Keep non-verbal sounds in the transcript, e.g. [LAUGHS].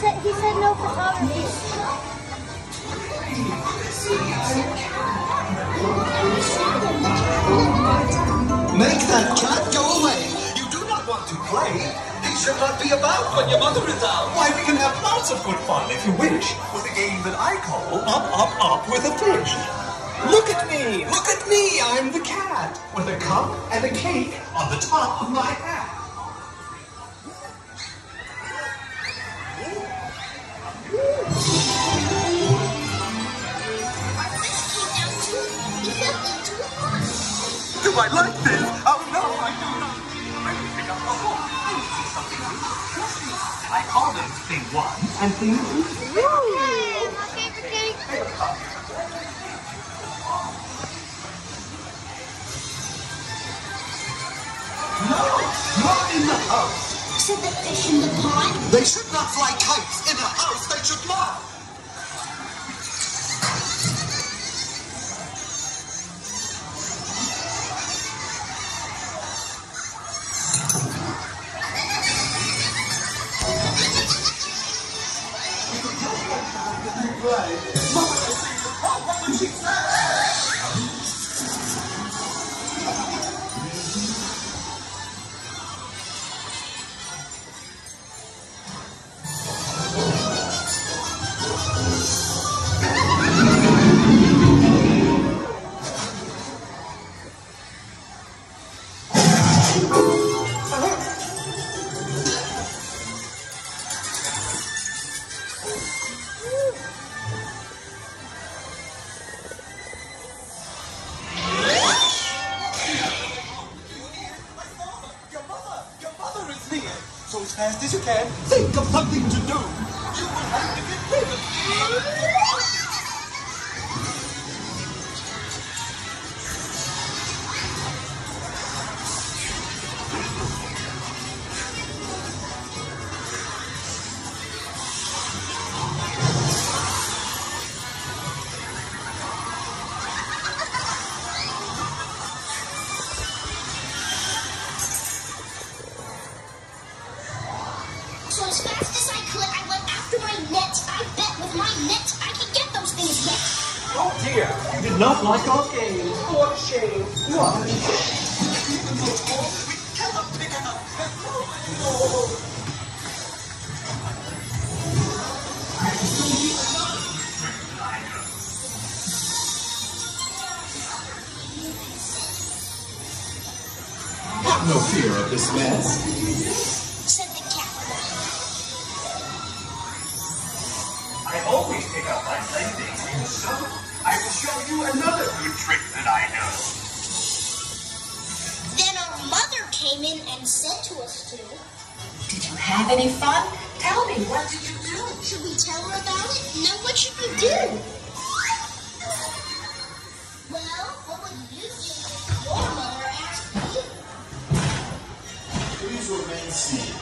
said he said no photography. Make that cat go away. You do not want to play. He should not be about when your mother is out. Why, we can have lots of good fun if you wish with a game that I call Up, Up, Up with a Fish. Look at me! Look at me! I'm the cat with a cup and a cake on the top of my hat. Do I like this? Oh no, I do not. I will pick up a book. I will see something new. I call them thing one and thing two. Hey, my favorite cake. No, not in the house. Said the fish in the pond. They should not fly kites. In a house, they should So as fast as you can, think of something to do. You will have to get So as fast as I could, I went after my net. I bet with my net I could get those things wet. Oh dear, you did not like our game. What a shame. What a shame. We cannot pick it up. [LAUGHS] No fear of this mess. I always pick up my playthings. So. I will show you another good trick that I know. Then our mother came in and said to us two, Did you have any fun? Tell me, what did you do? Should we tell her about it? No, what should we do? Well, what would you do if your mother asked you? Please remain seated.